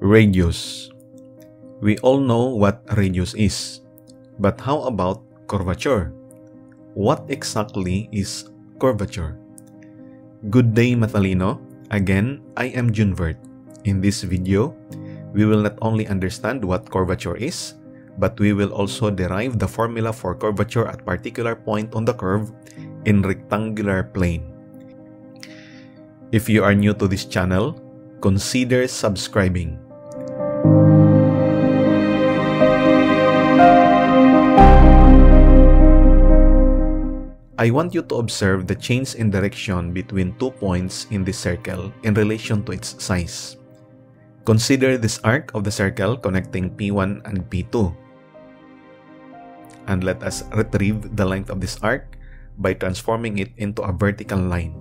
Radius. We all know what radius is. But how about curvature? What exactly is curvature? Good day Mathalino. Again, I am Junvert. In this video, we will not only understand what curvature is, but we will also derive the formula for curvature at particular point on the curve in rectangular plane. If you are new to this channel, consider subscribing. I want you to observe the change in direction between two points in this circle in relation to its size. Consider this arc of the circle connecting P1 and P2. And let us retrieve the length of this arc by transforming it into a vertical line.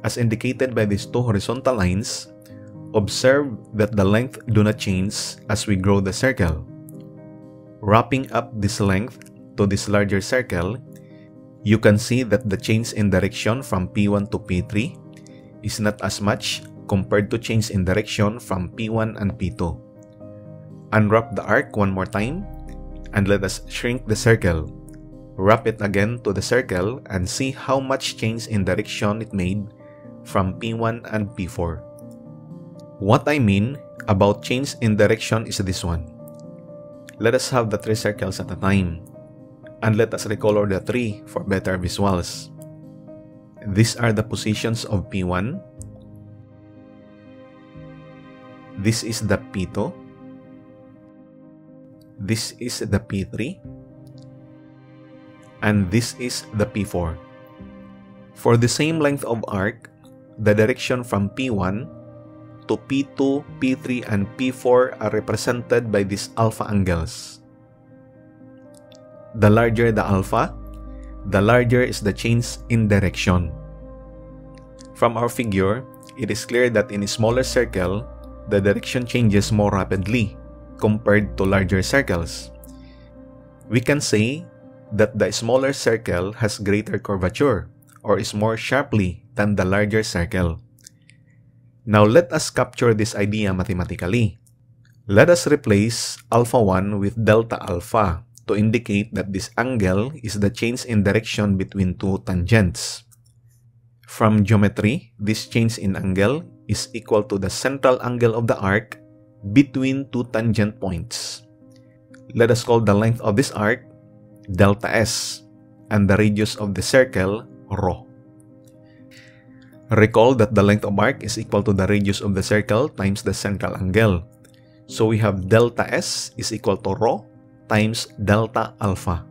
As indicated by these two horizontal lines, observe that the length do not change as we grow the circle. Wrapping up this length to this larger circle, you can see that the change in direction from P1 to P3 is not as much compared to change in direction from P1 and P2. Unwrap the arc one more time and let us shrink the circle. Wrap it again to the circle and see how much change in direction it made from P1 and P4. What I mean about change in direction is this one. Let us have the three circles at a time and let us recolor the tree for better visuals. These are the positions of P1. This is the P2. This is the P3. And this is the P4. For the same length of arc, the direction from P1 to P2, P3, and P4 are represented by these alpha angles. The larger the alpha, the larger is the change in direction. From our figure, it is clear that in a smaller circle, the direction changes more rapidly compared to larger circles. We can say that the smaller circle has greater curvature or is more sharply than the larger circle. Now let us capture this idea mathematically. Let us replace alpha 1 with delta alpha to indicate that this angle is the change in direction between two tangents. From geometry, this change in angle is equal to the central angle of the arc between two tangent points. Let us call the length of this arc delta s and the radius of the circle rho. Recall that the length of arc is equal to the radius of the circle times the central angle. So we have delta s is equal to rho times delta alpha.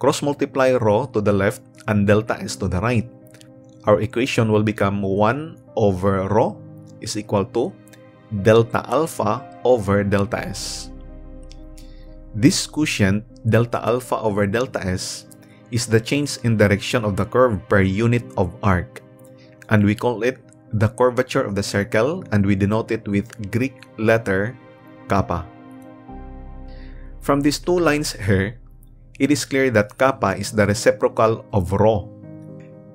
Cross multiply rho to the left and delta s to the right. Our equation will become 1 over rho is equal to delta alpha over delta s. This quotient, delta alpha over delta s, is the change in direction of the curve per unit of arc. And we call it the curvature of the circle and we denote it with Greek letter kappa. From these two lines here, it is clear that kappa is the reciprocal of rho.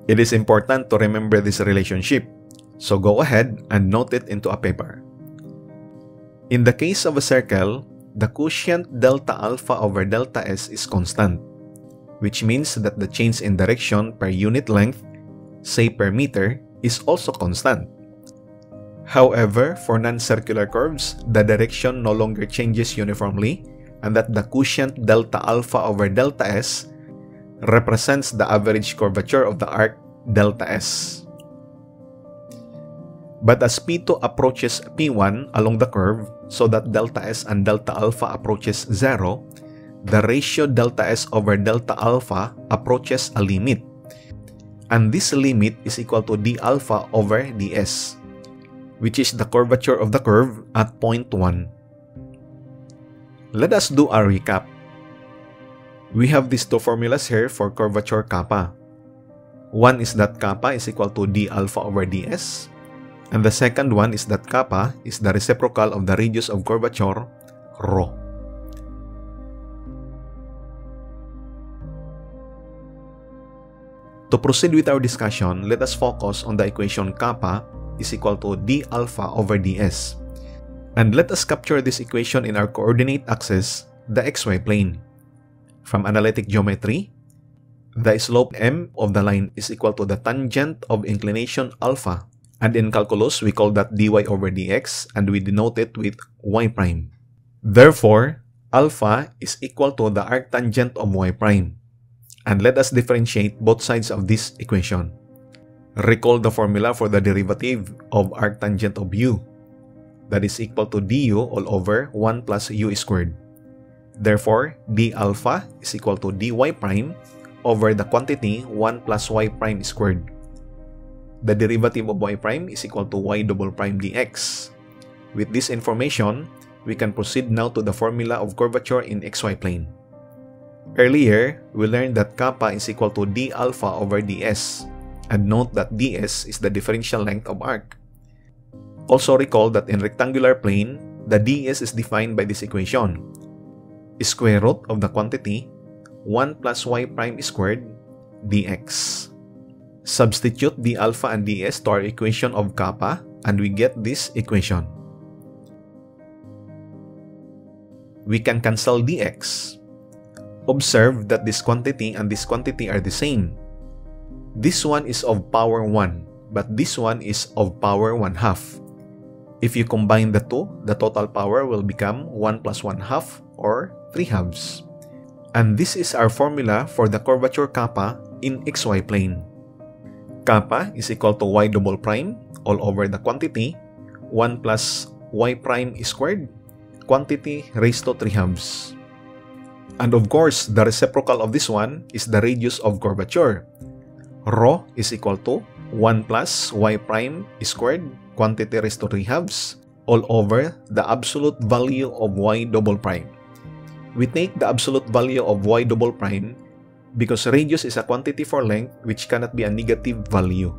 It is important to remember this relationship, so go ahead and note it into a paper. In the case of a circle, the quotient delta alpha over delta s is constant, which means that the change in direction per unit length, say per meter, is also constant. However, for non-circular curves, the direction no longer changes uniformly and that the quotient delta alpha over delta s represents the average curvature of the arc delta s. But as P2 approaches P1 along the curve so that delta s and delta alpha approaches 0, the ratio delta s over delta alpha approaches a limit. And this limit is equal to d alpha over ds, which is the curvature of the curve at point 1. Let us do a recap. We have these two formulas here for curvature kappa. One is that kappa is equal to d alpha over ds, and the second one is that kappa is the reciprocal of the radius of curvature, rho. To proceed with our discussion, let us focus on the equation kappa is equal to d alpha over ds And let us capture this equation in our coordinate axis, the xy plane. From analytic geometry, the slope m of the line is equal to the tangent of inclination alpha. And in calculus, we call that dy over dx and we denote it with y prime. Therefore, alpha is equal to the arctangent of y prime. And let us differentiate both sides of this equation. Recall the formula for the derivative of arctangent of u. That is equal to du all over 1 plus u squared. Therefore, d alpha is equal to dy prime over the quantity 1 plus y prime squared. The derivative of y prime is equal to y double prime dx. With this information, we can proceed now to the formula of curvature in xy plane. Earlier, we learned that kappa is equal to d alpha over ds, and note that ds is the differential length of arc. Also recall that in rectangular plane, the ds is defined by this equation. Square root of the quantity 1 plus y prime squared dx. Substitute d alpha and ds to our equation of kappa and we get this equation. We can cancel dx. Observe that this quantity and this quantity are the same. This one is of power 1, but this one is of power 1 half. If you combine the two, the total power will become 1 plus 1 half or 3 halves. And this is our formula for the curvature kappa in xy plane. Kappa is equal to y double prime all over the quantity 1 plus y prime squared quantity raised to 3 halves. And of course, the reciprocal of this one is the radius of curvature. Rho is equal to 1 plus y prime squared quantity raised to 3 halves all over the absolute value of y double prime we take the absolute value of y double prime because radius is a quantity for length which cannot be a negative value.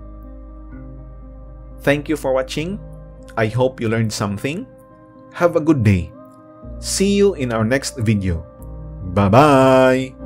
Thank you for watching. I hope you learned something. Have a good day. See you in our next video. Bye-bye!